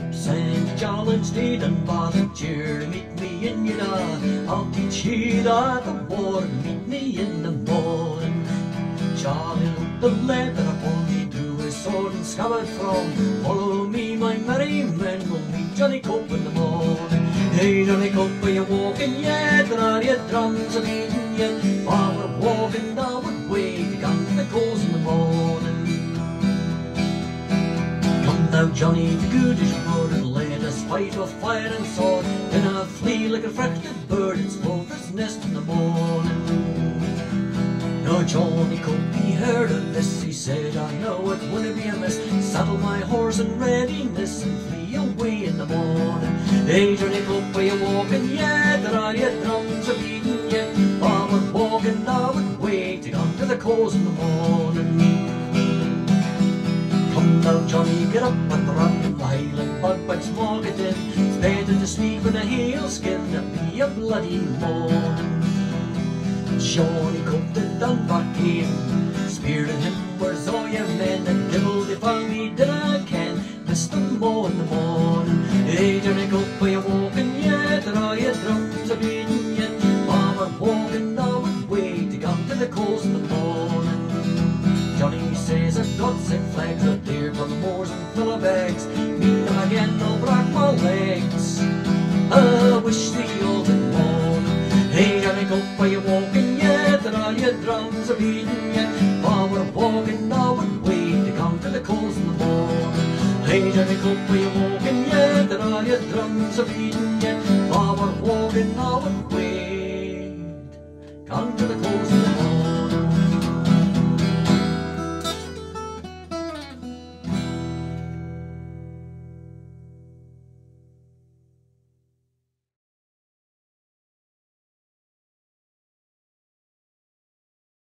up St. John's Deed and volunteer meet me in your I'll teach you that the war meet me in the morning. Charlie looked the lead that upon me drew his sword and scabbard from. Follow me, my merry men, we'll meet Johnnie Cope in the morning. Hey, Johnnie Cope, are you walking yet? Or are your drums a beating yet? While we're walking down the way to come gun the coals in the morning. Come now, Johnnie, the good is fight with fire and sword. In a flee like a fractured bird, it's mother's nest in the morning. Now Johnnie Cope, he heard of this, he said, I know it wouldn't be amiss. Saddle my horse in readiness and flee away in the morning. Hey, Johnnie Cope, are you walking yet? Or are your drums a beating yet? We're walking now and way to come to the cause in the morning. Come now, Johnnie, get up and run. The Highland bug bites market in. It's better to sleep in a heel skin than be a bloody morning. Johnnie Cope to Dunbar came, speared him, where's all your men? And devil they found me, did I can, missed them all in the morning. Hey, Johnnie Cope, are you walking yet? Or are your drums a beating yet? We're walking now and way to come to the coals in the morning. Johnnie says, I've got sick flags out there for the moors and of bags. Meet them again, I'll break my legs. I wish the old morning. Hey, Johnnie Cope, are you walking yet? And all your drums are beating yet? While we're walking now and way to come to the coals in the morning. Hey, Johnnie Cope, are you walking yet? And all your drums are beating yet? While we're walking now and way, come to the coals.